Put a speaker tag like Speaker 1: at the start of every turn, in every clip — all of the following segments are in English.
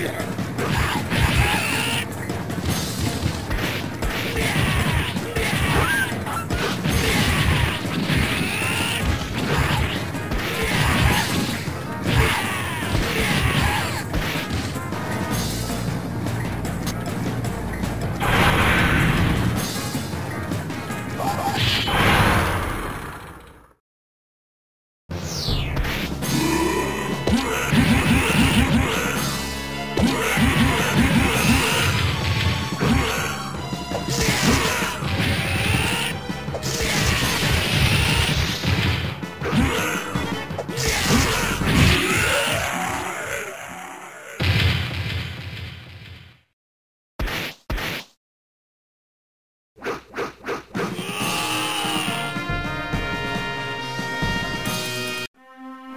Speaker 1: Here.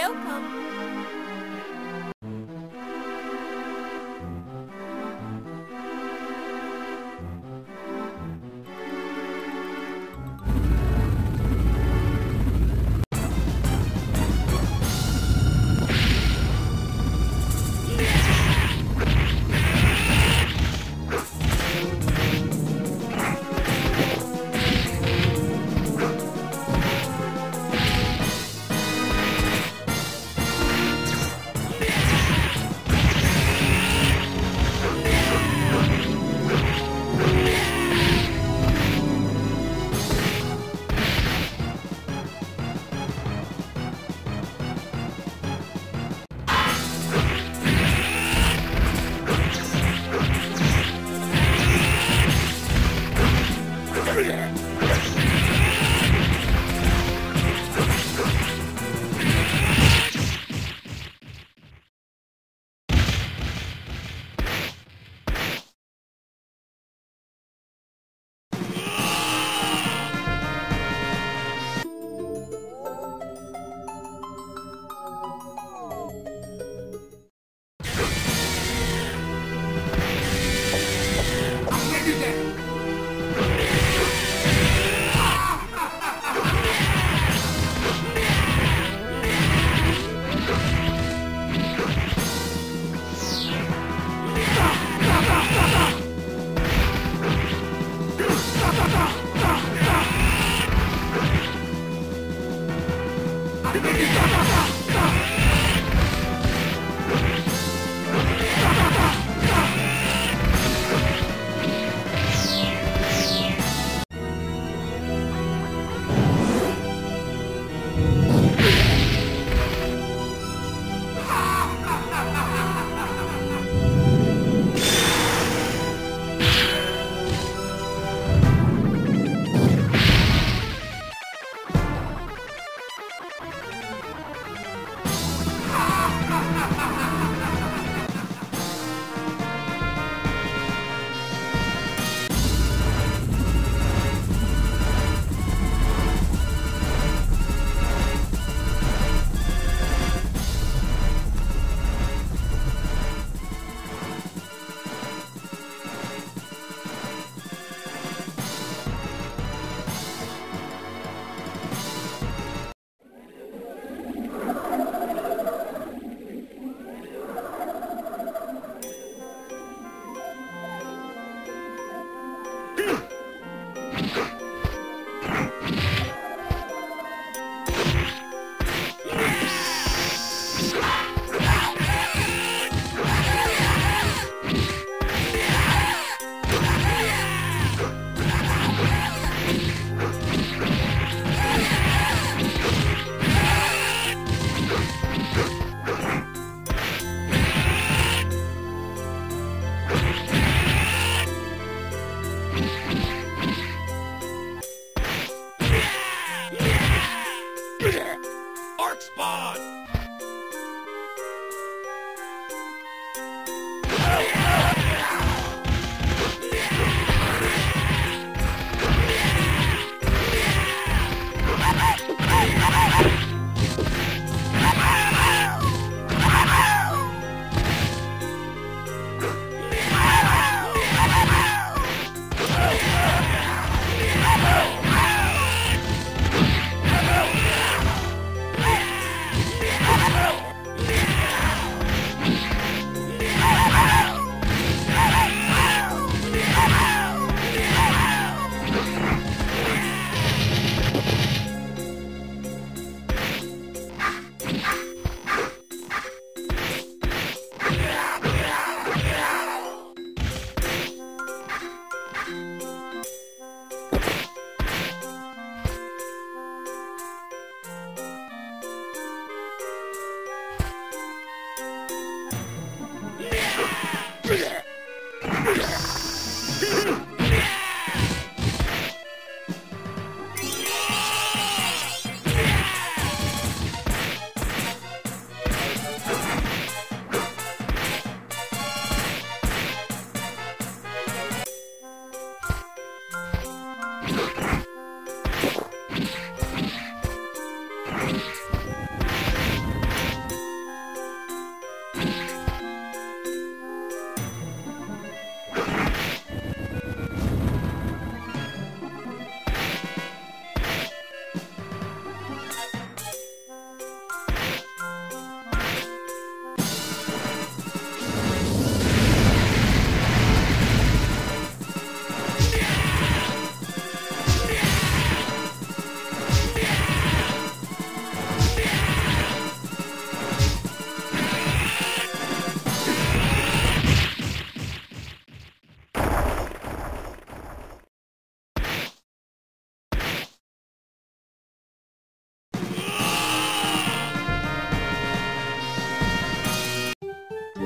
Speaker 1: welcome.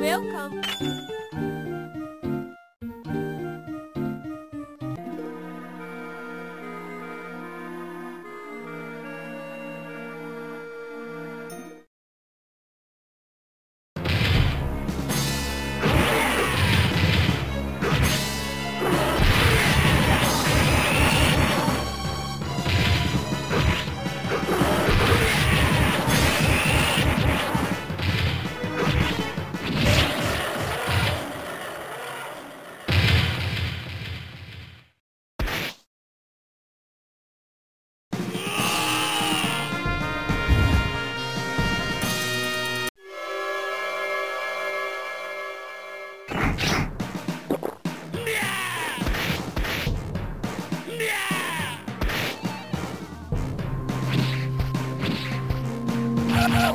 Speaker 1: welcome. Yeah.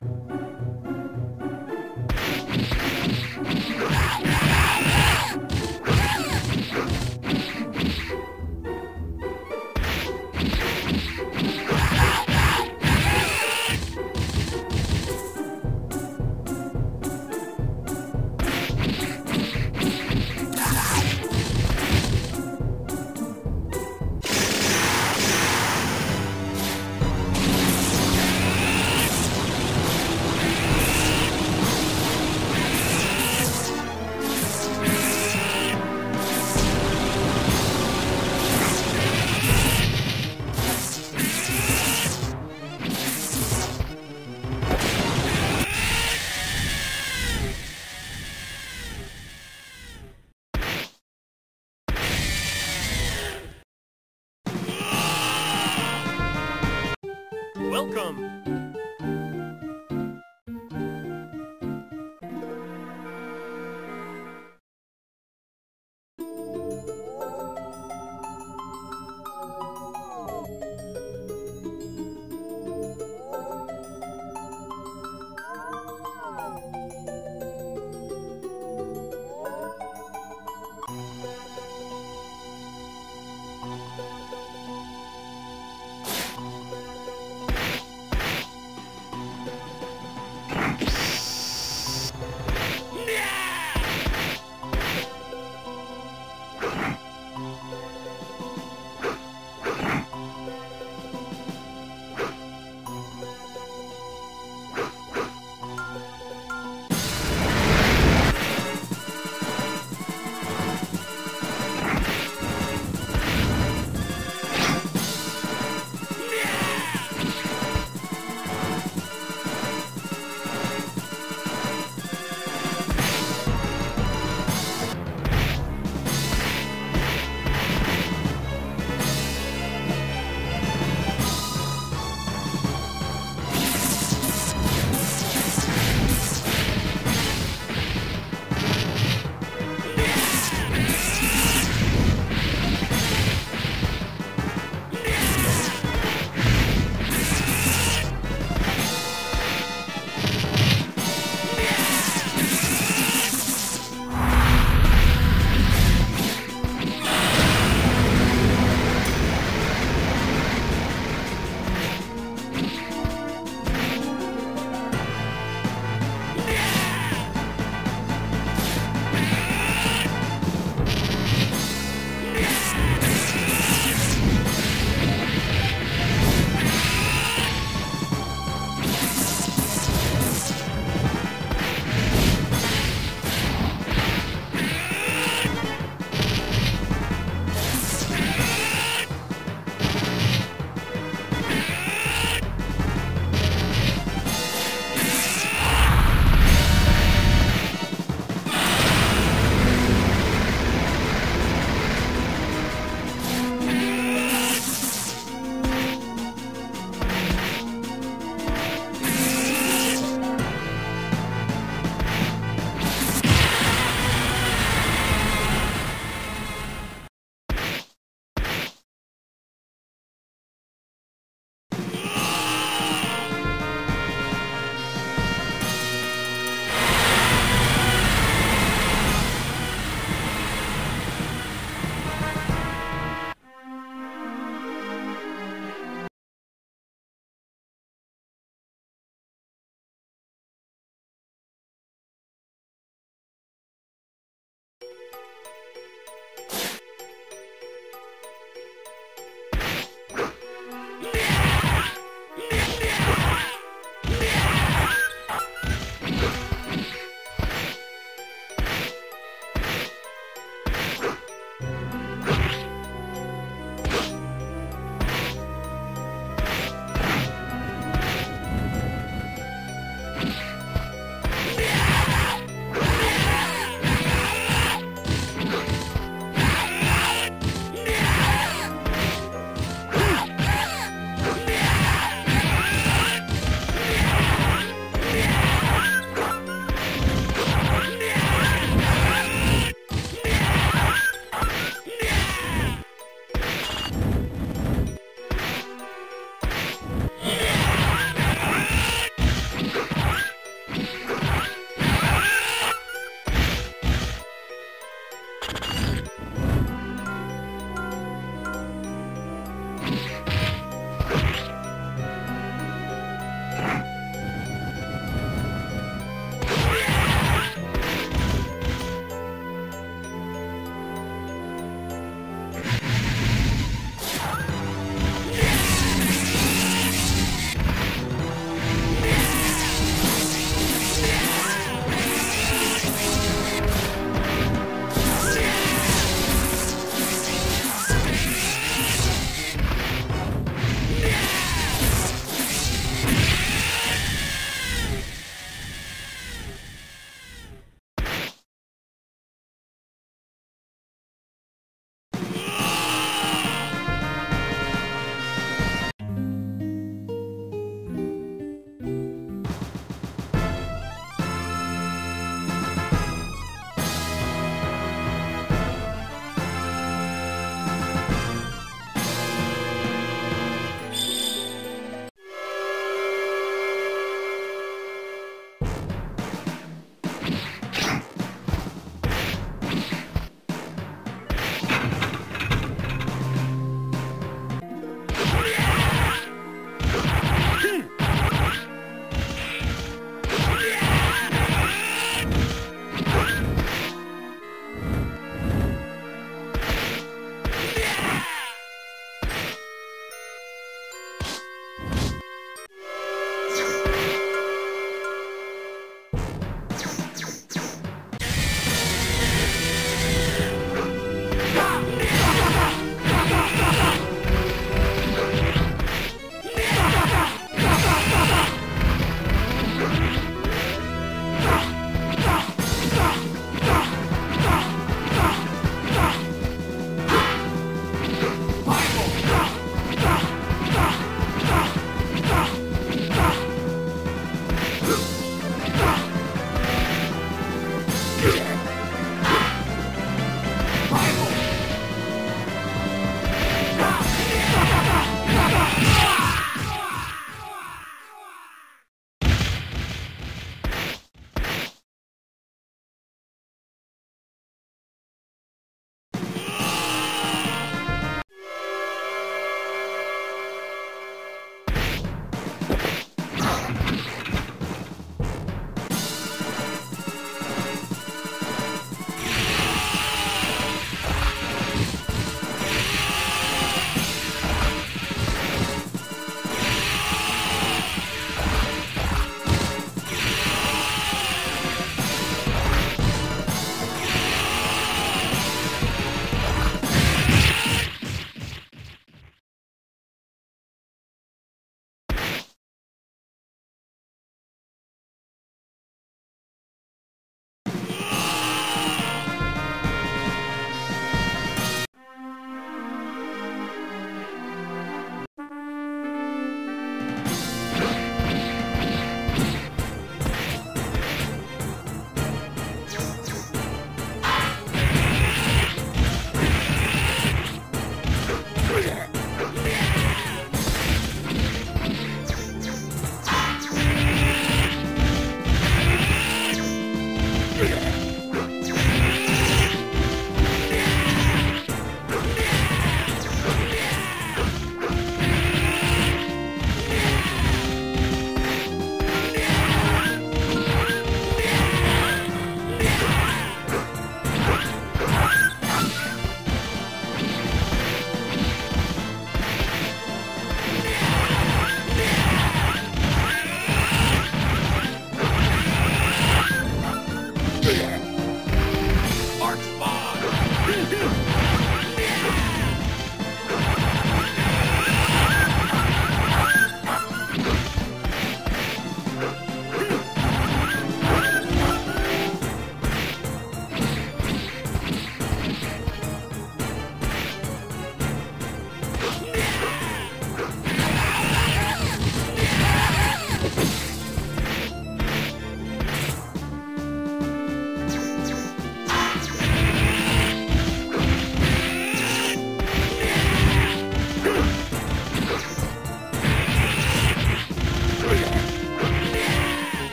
Speaker 2: Thank you. Welcome